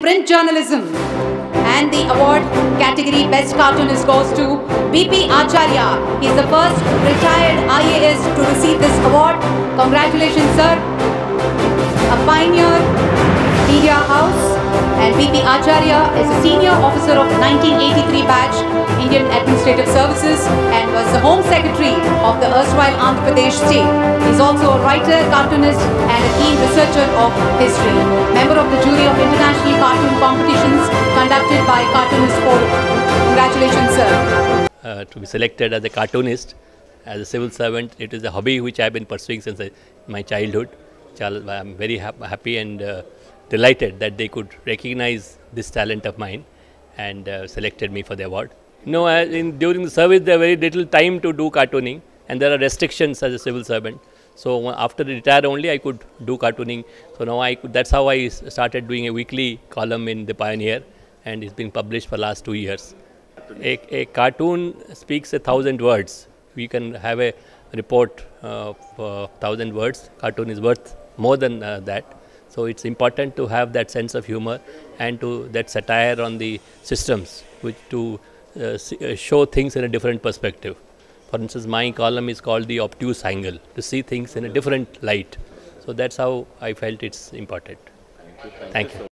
Print Journalism. And the award category Best Cartoonist goes to BP Acharya. He's the first retired IAS to receive this award. Congratulations, sir. A pioneer Acharya is a senior officer of the 1983 batch Indian Administrative Services and was the Home Secretary of the erstwhile Andhra Pradesh state. He's also a writer, cartoonist and a keen researcher of history. Member of the jury of international cartoon competitions conducted by Cartoonist Forum. Congratulations, sir. uh, to be selected as a cartoonist, as a civil servant. It is a hobby which I have been pursuing since my childhood. I'm very hap- happy and uh, delighted that they could recognize this talent of mine and uh, selected me for the award. No, uh, in, during the service there very little time to do cartooning and there are restrictions as a civil servant. So uh, after retire only I could do cartooning. So now I could, that's how I started doing a weekly column in the Pioneer and it's been published for last two years. A, a cartoon speaks a thousand words. We can have a report uh, of a thousand words. Cartoon is worth more than uh, that. So it's important to have that sense of humor and to that satire on the systems, which to uh, uh, show things in a different perspective. For instance, my column is called the obtuse angle, to see things in a different light. So that's how I felt it's important. Thank you.